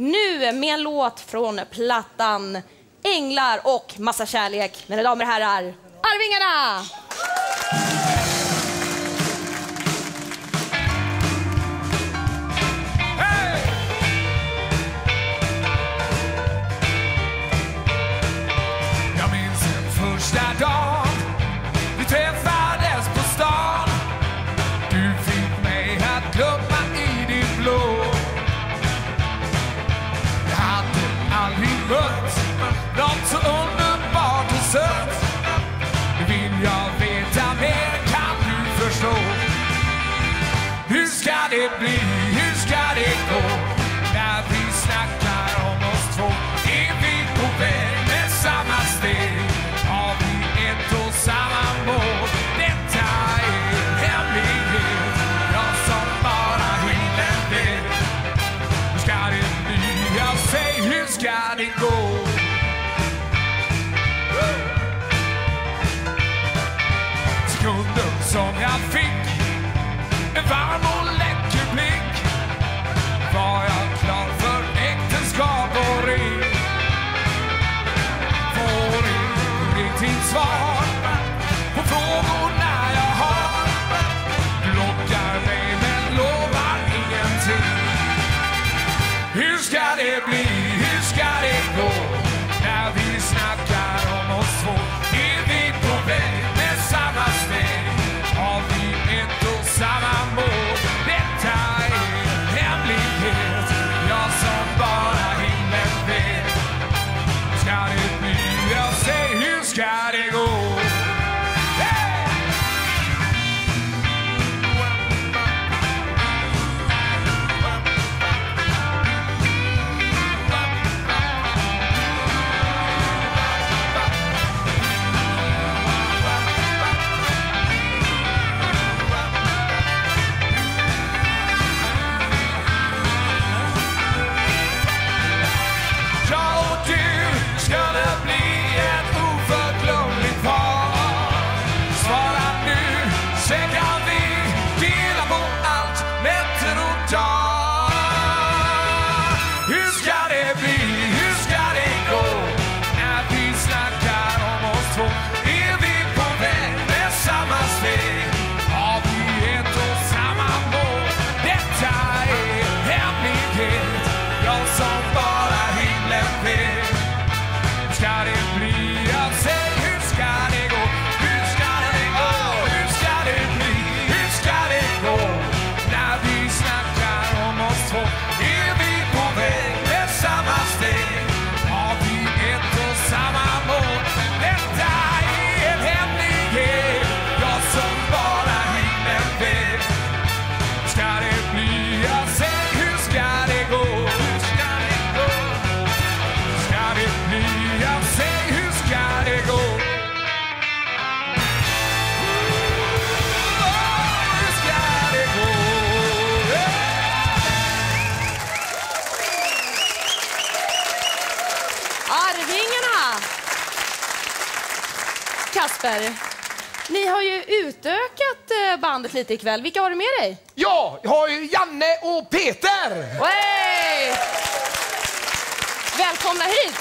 Nu med en låt från plattan Änglar och massa kärlek. Mina damer och herrar, Arvingarna! got it Go. Secondo, so mi affetti e vamo Chad. Happy. Kasper, ni har ju utökat eh, bandet lite ikväll. Vilka har du med dig? Ja, jag har ju Janne och Peter! Hey! Välkomna hit!